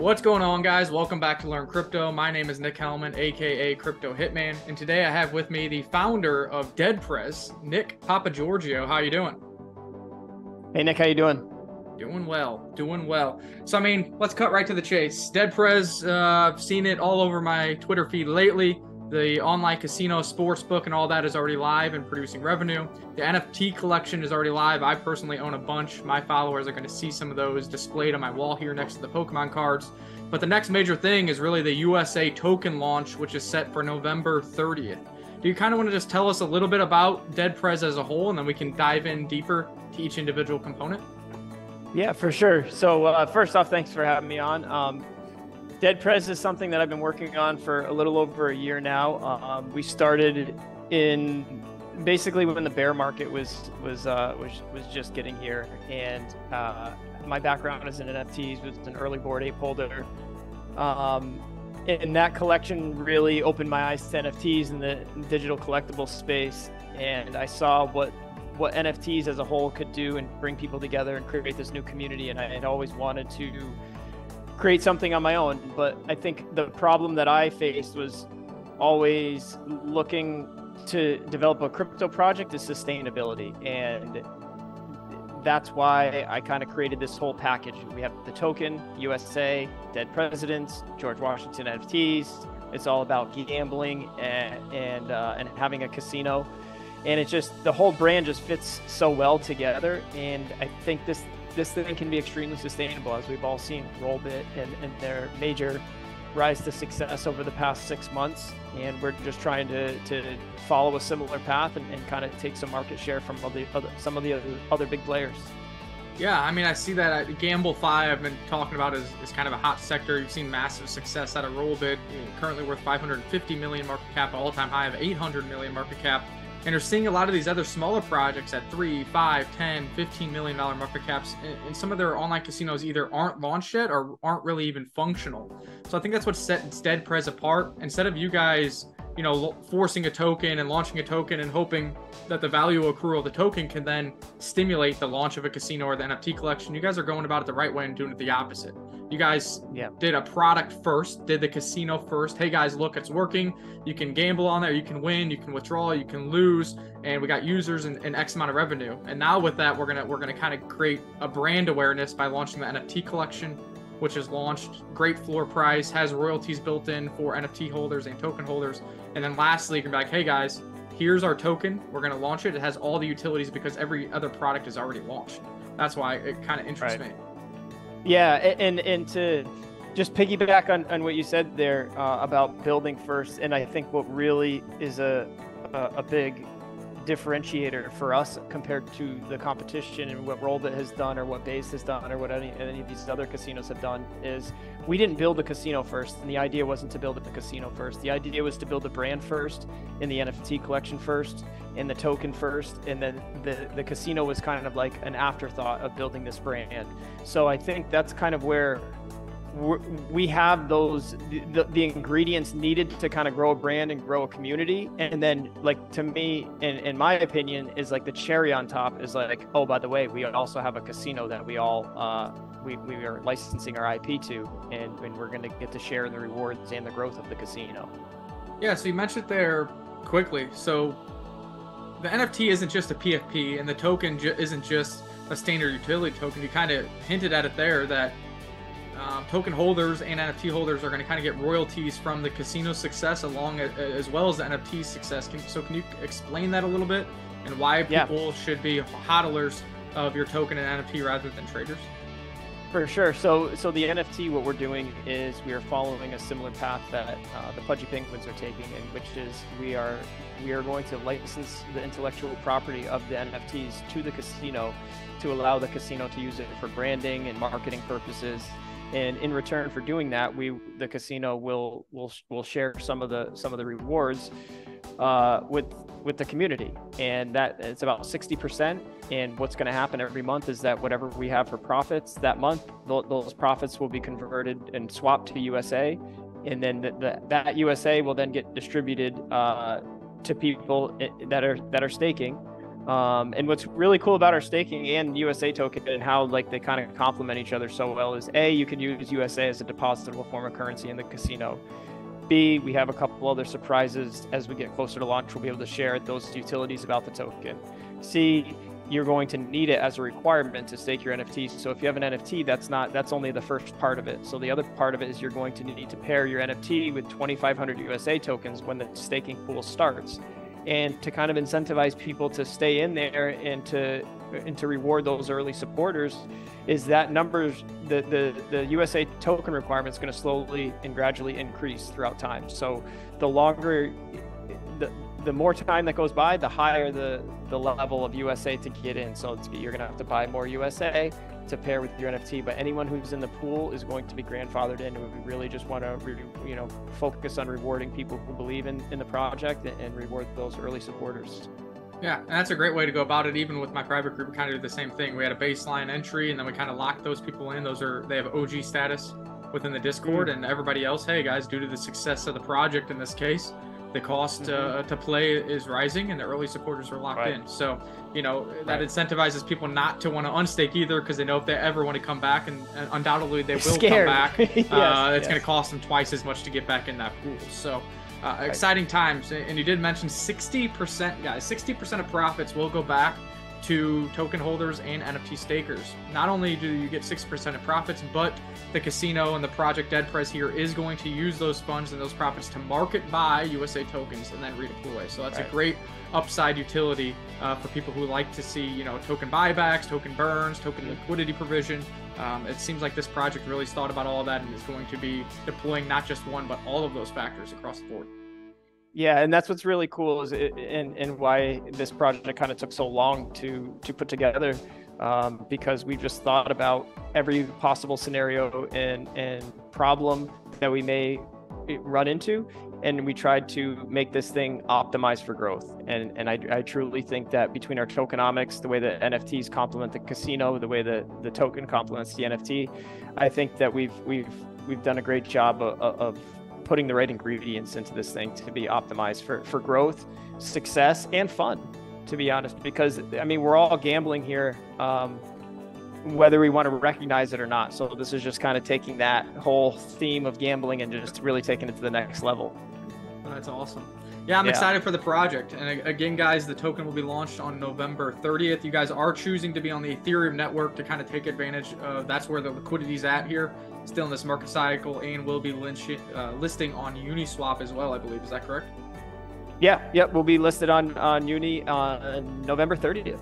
What's going on, guys? Welcome back to Learn Crypto. My name is Nick Hellmann, aka Crypto Hitman, and today I have with me the founder of DedPrz, Nick Papagiorgio. How you doing? Hey, Nick, how you doing? Doing well, doing well. So, I mean, let's cut right to the chase. DedPrz, uh, I've seen it all over my Twitter feed lately. The online casino, sports book, and all that is already live and producing revenue. The NFT collection is already live. I personally own a bunch. My followers are going to see some of those displayed on my wall here next to the Pokemon cards. But the next major thing is really the USA token launch, which is set for November 30th. Do you kind of want to just tell us a little bit about Dead Prez as a whole, and then we can dive in deeper to each individual component? Yeah, for sure. So, uh, first off, thanks for having me on. Um, DedPrz is something that I've been working on for a little over a year now. Um, we started in basically when the bear market was was uh, was was just getting here, and uh, my background is in NFTs, was an early Bored Ape holder. Um, and that collection really opened my eyes to NFTs in the digital collectible space, and I saw what what NFTs as a whole could do and bring people together and create this new community. And I had always wanted to create something on my own. But I think the problem that I faced was always looking to develop a crypto project is sustainability. And that's why I kind of created this whole package. We have the token, USA, Dead Presidents, George Washington NFTs. It's all about gambling and and, uh, and having a casino, and it just the whole brand just fits so well together. And I think this this thing can be extremely sustainable, as we've all seen Rollbit and, and their major rise to success over the past six months. And we're just trying to, to follow a similar path and, and kind of take some market share from other, other, some of the other, other big players. Yeah, I mean, I see that uh, at GambleFi, I've been talking about is, is kind of a hot sector. You've seen massive success out of Rollbit, currently worth 550 million market cap, all time high of 800 million market cap and are seeing a lot of these other smaller projects at 3 5 10 15 million dollar market caps and some of their online casinos either aren't launched yet or aren't really even functional. So i think that's what sets DedPrz apart. Instead of you guys you know forcing a token and launching a token and hoping that the value accrual of the token can then stimulate the launch of a casino or the nft collection you guys are going about it the right way and doing it the opposite you guys yeah. did a product first, did the casino first. Hey guys, look, it's working. You can gamble on there, you can win, you can withdraw, you can lose, and we got users and, and X amount of revenue. And now with that, we're gonna we're gonna kind of create a brand awareness by launching the NFT collection, which is launched. Great floor price, has royalties built in for NFT holders and token holders. And then lastly, you can be like, hey guys, here's our token. We're gonna launch it. It has all the utilities because every other product is already launched. That's why it kind of interests right. me. Yeah, and and to just piggyback on, on what you said there uh, about building first, and I think what really is a a, a big differentiator for us compared to the competition and what Rollbit has done or what Base has done or what any, any of these other casinos have done is we didn't build a casino first and the idea wasn't to build the casino first. The idea was to build the brand first in the nft collection first in the token first and then the, the casino was kind of like an afterthought of building this brand. So i think that's kind of where we have those the, the, ingredients needed to kind of grow a brand and grow a community. And then like to me in, in my opinion is like the cherry on top is like oh by the way we also have a casino that we all uh, we, we are licensing our ip to and, and we're going to get to share in the rewards and the growth of the casino yeah so you mentioned there quickly so the nft isn't just a pfp and the token ju- isn't just a standard utility token you kind of hinted at it there that um, token holders and NFT holders are going to kind of get royalties from the casino success along as, as well as the NFT success. Can, so can you explain that a little bit and why people yeah. should be hodlers of your token and NFT rather than traders? For sure. So, so the NFT, what we're doing is we are following a similar path that uh, the Pudgy Penguins are taking, and which is we are we are going to license the intellectual property of the NFTs to the casino to allow the casino to use it for branding and marketing purposes and in return for doing that we the casino will will will share some of the some of the rewards uh, with with the community. And that it's about 60% and what's going to happen every month is that whatever we have for profits that month th- those profits will be converted and swapped to usa and then the, the, that usa will then get distributed uh, to people that are that are staking. Um, and what's really cool about our staking and USA token and how like they kind of complement each other so well is a you can use USA as a depositable form of currency in the casino. B we have a couple other surprises as we get closer to launch. We'll be able to share those utilities about the token. C you're going to need it as a requirement to stake your NFTs. So if you have an NFT, that's not that's only the first part of it. So the other part of it is you're going to need to pair your NFT with 2,500 USA tokens when the staking pool starts and to kind of incentivize people to stay in there and to and to reward those early supporters is that numbers the the, the usa token requirement is going to slowly and gradually increase throughout time. So the longer the, the more time that goes by the higher the the level of usa to get in. So you're going to have to buy more usa to pair with your NFT. But anyone who's in the pool is going to be grandfathered in. And we really just want to, you know, focus on rewarding people who believe in, in the project and reward those early supporters. Yeah, and that's a great way to go about it. Even with my private group, we kind of did the same thing. We had a baseline entry, and then we kind of locked those people in. Those are they have OG status within the Discord, mm-hmm. and everybody else. Hey guys, due to the success of the project in this case, the cost mm-hmm. uh, to play is rising, and the early supporters are locked right. in. So you know that right. incentivizes people not to want to unstake either because they know if they ever want to come back and, and undoubtedly they will Scared. come back yes, uh, it's yes. going to cost them twice as much to get back in that pool so uh, right. exciting times and you did mention 60% guys 60% of profits will go back to token holders and NFT stakers. Not only do you get 6% of profits, but the casino and the project DedPrz here is going to use those funds and those profits to market buy USA tokens and then redeploy. So that's right. a great upside utility uh, for people who like to see, you know, token buybacks, token burns, token liquidity provision. Um, it seems like this project really thought about all of that and is going to be deploying not just one, but all of those factors across the board. Yeah, and that's what's really cool is it, and and why this project kind of took so long to to put together, um, because we just thought about every possible scenario and and problem that we may run into, and we tried to make this thing optimized for growth. And and I, I truly think that between our tokenomics, the way that NFTs complement the casino, the way that the token complements the NFT, I think that we've we've we've done a great job of, of putting the right ingredients into this thing to be optimized for, for growth, success, and fun, to be honest. Because, I mean, we're all gambling here, um, whether we want to recognize it or not. So, this is just kind of taking that whole theme of gambling and just really taking it to the next level. That's awesome. Yeah, I'm yeah. excited for the project. And again, guys, the token will be launched on November 30th. You guys are choosing to be on the Ethereum network to kind of take advantage of that's where the liquidity is at here still in this market cycle and will be uh, listing on Uniswap as well, I believe. Is that correct? Yeah, yep. We'll be listed on on Uni on November 30th.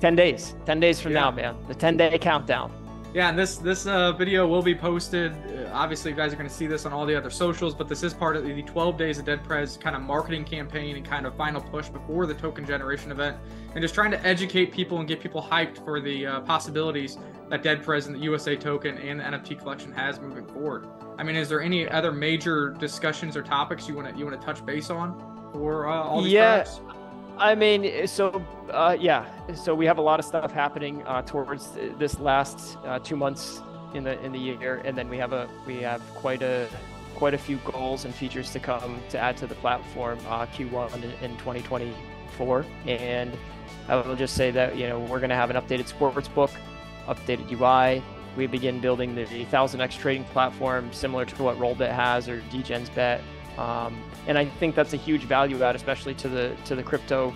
10 days. 10 days from yeah. now, man. The 10 day countdown. Yeah, and this this uh, video will be posted. Uh, obviously, you guys are going to see this on all the other socials, but this is part of the 12 days of DedPrz kind of marketing campaign and kind of final push before the token generation event, and just trying to educate people and get people hyped for the uh, possibilities that DedPrz and the USA token and the NFT collection has moving forward. I mean, is there any other major discussions or topics you want to you want to touch base on for uh, all these yeah. Products? I mean, so uh, yeah, so we have a lot of stuff happening uh, towards this last uh, two months in the in the year, and then we have a we have quite a quite a few goals and features to come to add to the platform uh, Q1 in 2024. And I will just say that you know we're going to have an updated sports book, updated UI. We begin building the 1000x trading platform similar to what Rollbit has or DGen's Bet. Um, and I think that's a huge value add, especially to the to the crypto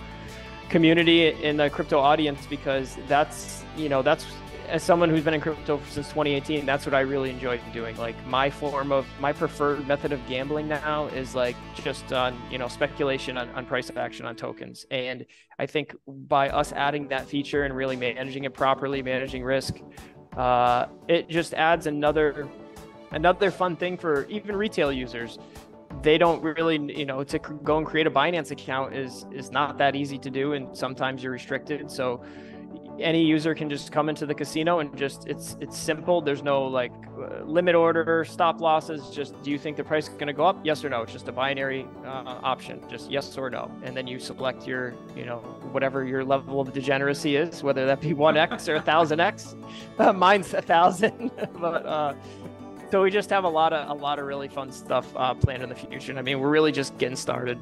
community and the crypto audience, because that's you know that's as someone who's been in crypto since 2018, that's what I really enjoy doing. Like my form of my preferred method of gambling now is like just on you know speculation on, on price action on tokens. And I think by us adding that feature and really managing it properly, managing risk, uh, it just adds another another fun thing for even retail users they don't really you know to go and create a binance account is is not that easy to do and sometimes you're restricted. So any user can just come into the casino and just it's it's simple. There's no like uh, limit order stop losses just do you think the price is going to go up? Yes or no. It's just a binary uh, option just yes or no. And then you select your you know whatever your level of degeneracy is whether that be 1x or 1000x uh, mine's a 1000 but uh so we just have a lot of a lot of really fun stuff uh, planned in the future. I mean, we're really just getting started.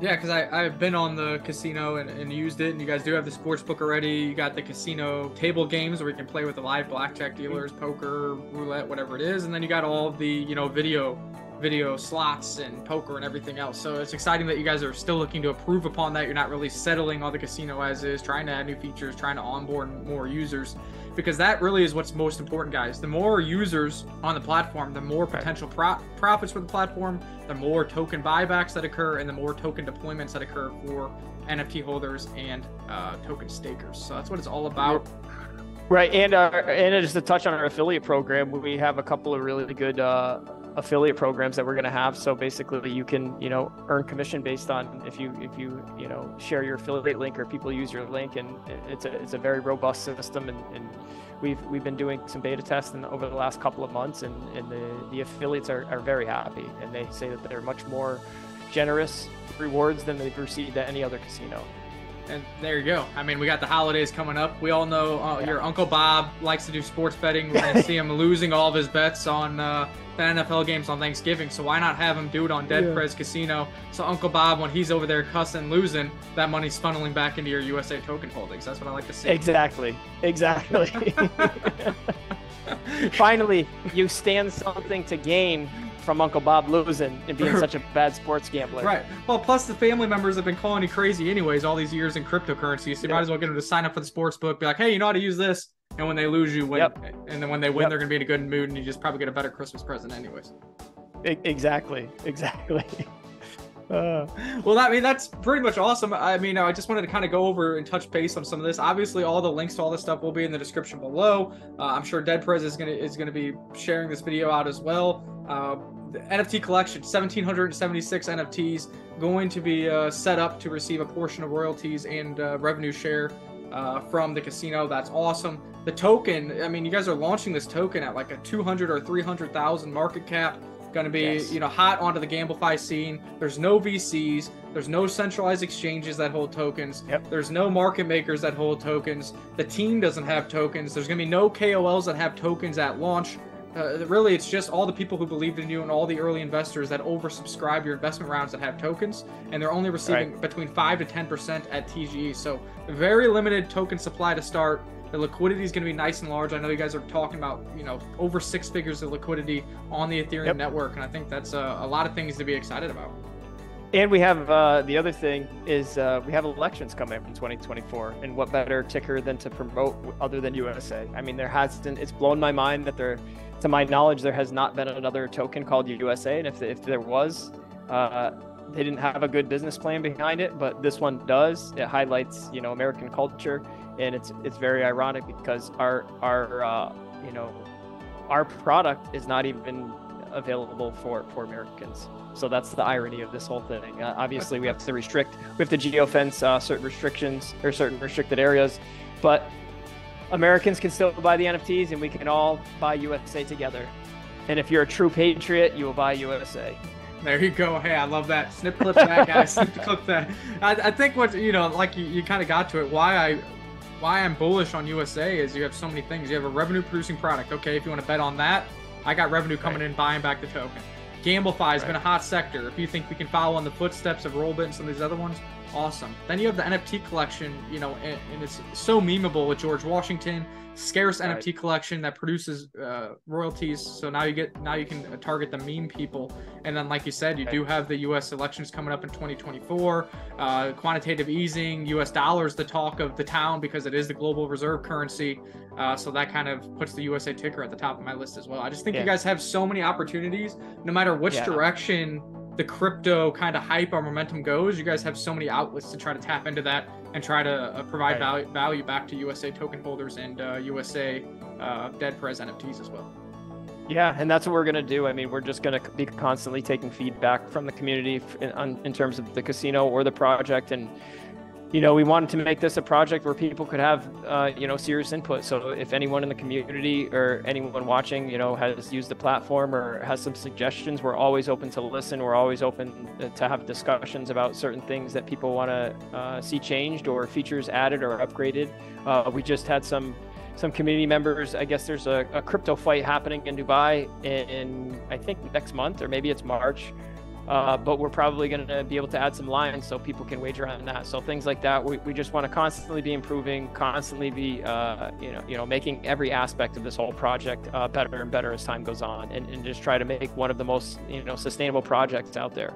Yeah, because I've been on the casino and, and, used it, and you guys do have the sports book already. You got the casino table games where you can play with the live blackjack dealers, poker, roulette, whatever it is, and then you got all the you know video video slots and poker and everything else. So it's exciting that you guys are still looking to improve upon that. You're not really settling on the casino as is, trying to add new features, trying to onboard more users, because that really is what's most important, guys. The more users on the platform, the more potential pro- profits for the platform, the more token buybacks that occur, and the more token deployments that occur for NFT holders and uh, token stakers. So that's what it's all about. Right, and uh, and just to touch on our affiliate program, we have a couple of really good uh, affiliate programs that we're going to have. So basically, you can you know earn commission based on if you if you you know share your affiliate link or people use your link, and it's a it's a very robust system, and, and we've we've been doing some beta tests testing over the last couple of months, and, and the the affiliates are, are very happy, and they say that they're much more generous rewards than they've received at any other casino. And there you go. I mean, we got the holidays coming up. We all know uh, yeah. your Uncle Bob likes to do sports betting. We're to see him losing all of his bets on uh, the NFL games on Thanksgiving. So why not have him do it on Dead yeah. Prez Casino? So Uncle Bob, when he's over there cussing, losing, that money's funneling back into your USA token holdings. That's what I like to see. Exactly. Exactly. Finally, you stand something to gain from Uncle Bob losing and being such a bad sports gambler. Right. Well, plus the family members have been calling you crazy anyways all these years in cryptocurrency. So you yeah. might as well get them to sign up for the sports book. Be like, hey, you know how to use this. And when they lose, you win. Yep. And then when they win, yep. they're going to be in a good mood, and you just probably get a better Christmas present, anyways. Exactly. Exactly. Uh, well, I mean, that's pretty much awesome. I mean, I just wanted to kind of go over and touch base on some of this. Obviously, all the links to all this stuff will be in the description below. Uh, I'm sure DedPrz is gonna is gonna be sharing this video out as well. Uh, the NFT collection, 1,776 NFTs, going to be uh, set up to receive a portion of royalties and uh, revenue share uh, from the casino. That's awesome. The token, I mean, you guys are launching this token at like a 200 or 300,000 market cap. Going to be, yes. you know, hot onto the GambleFi scene. There's no VCs. There's no centralized exchanges that hold tokens. Yep. There's no market makers that hold tokens. The team doesn't have tokens. There's going to be no KOLs that have tokens at launch. Uh, really, it's just all the people who believed in you and all the early investors that oversubscribe your investment rounds that have tokens, and they're only receiving right. between five to ten percent at TGE. So very limited token supply to start. The liquidity is going to be nice and large. I know you guys are talking about you know over six figures of liquidity on the Ethereum yep. network, and I think that's a, a lot of things to be excited about. And we have uh, the other thing is uh, we have elections coming up in 2024, and what better ticker than to promote other than USA? I mean, there has been, it's blown my mind that there, to my knowledge, there has not been another token called USA, and if if there was, uh, they didn't have a good business plan behind it, but this one does. It highlights you know American culture, and it's it's very ironic because our our uh, you know our product is not even available for for Americans. So that's the irony of this whole thing. Uh, obviously, we have to restrict, we have to geofence uh, certain restrictions or certain restricted areas, but Americans can still buy the NFTs, and we can all buy USA together. And if you're a true patriot, you will buy USA. There you go. Hey, I love that. Snip clip that, guy. Snip clip that. I, I think what you know, like you, you kind of got to it. Why I why I'm bullish on USA is you have so many things. You have a revenue producing product. Okay, if you want to bet on that, I got revenue coming right. in buying back the token. GambleFi has right. been a hot sector. If you think we can follow in the footsteps of Rollbit and some of these other ones, awesome. Then you have the NFT collection, you know, and, and it's so memeable with George Washington scarce right. NFT collection that produces uh, royalties. So now you get now you can uh, target the meme people, and then like you said, you do have the U.S. elections coming up in 2024. Uh, quantitative easing, U.S. dollars, the talk of the town because it is the global reserve currency. Uh, so that kind of puts the USA ticker at the top of my list as well. I just think yeah. you guys have so many opportunities, no matter which yeah. direction the crypto kind of hype or momentum goes, you guys have so many outlets to try to tap into that and try to uh, provide right. value, value back to USA token holders and uh, USA uh, DedPrz NFTs as well. Yeah, and that's what we're going to do. I mean, we're just going to be constantly taking feedback from the community in, in terms of the casino or the project and you know, we wanted to make this a project where people could have, uh, you know, serious input. So if anyone in the community or anyone watching, you know, has used the platform or has some suggestions, we're always open to listen. We're always open to have discussions about certain things that people want to uh, see changed or features added or upgraded. Uh, we just had some some community members. I guess there's a, a crypto fight happening in Dubai in, in I think next month or maybe it's March uh, but we're probably going to be able to add some lines so people can wager on that. So things like that, we, we just want to constantly be improving, constantly be uh, you know you know making every aspect of this whole project uh, better and better as time goes on, and, and just try to make one of the most you know sustainable projects out there.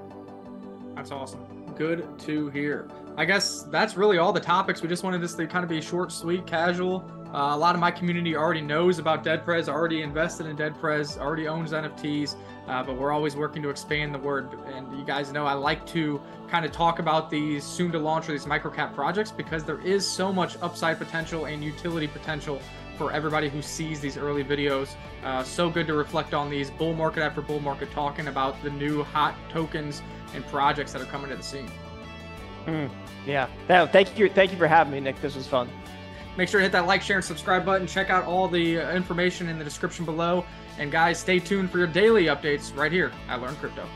That's awesome. Good to hear. I guess that's really all the topics. We just wanted this to kind of be short, sweet, casual. Uh, a lot of my community already knows about DedPrz, already invested in DedPrz, already owns NFTs, uh, but we're always working to expand the word. And you guys know I like to kind of talk about these soon to launch or these microcap projects because there is so much upside potential and utility potential for everybody who sees these early videos. Uh, so good to reflect on these bull market after bull market, talking about the new hot tokens and projects that are coming to the scene. Mm, yeah. Thank you. Thank you for having me, Nick. This was fun. Make sure to hit that like, share, and subscribe button. Check out all the uh, information in the description below. And guys, stay tuned for your daily updates right here at Learn Crypto.